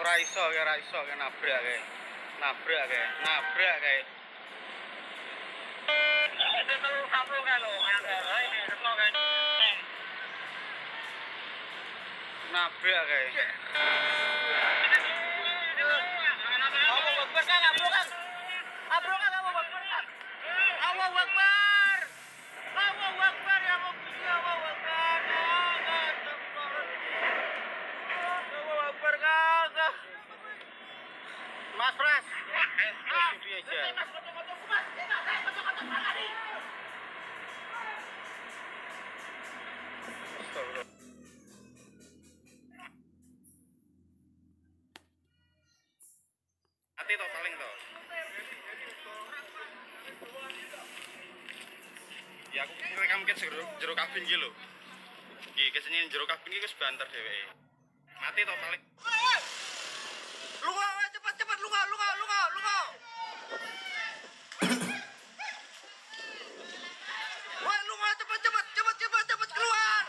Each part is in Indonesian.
Ora iso, ora iso kayak nabrak kayak. Nabrak kayak, nabrak kayak. Nabrak kayak. Mas Pras. Itu aja. Astagfirullah. Ati to paling to. Ya aku rekam ke jero jero kabin iki lho. Ke sini jero kabin iki wis. Mati to paling. Weh, lunga lunga lunga lunga. Woi lunga cepet cepet cepet cepet cepet keluar.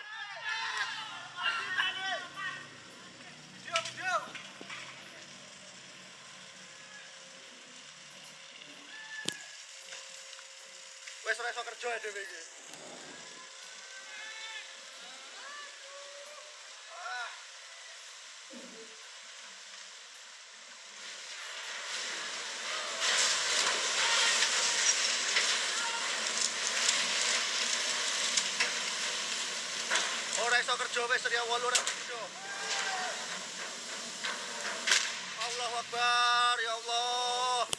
Diam diam. Wes ora kerja dhewe iki. Ora iso kerja wis ya wolu ora kerja. Allahu Akbar ya Allah.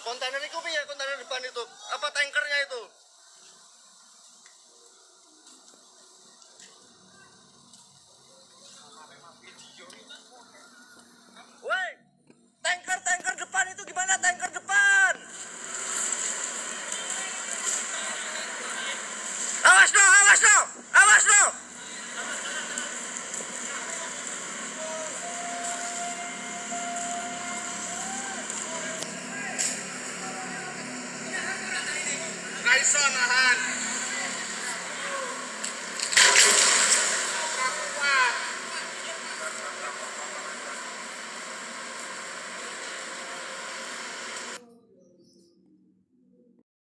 Kontainer itu piye kontainer depan itu? Apa tankernya itu? It's on the.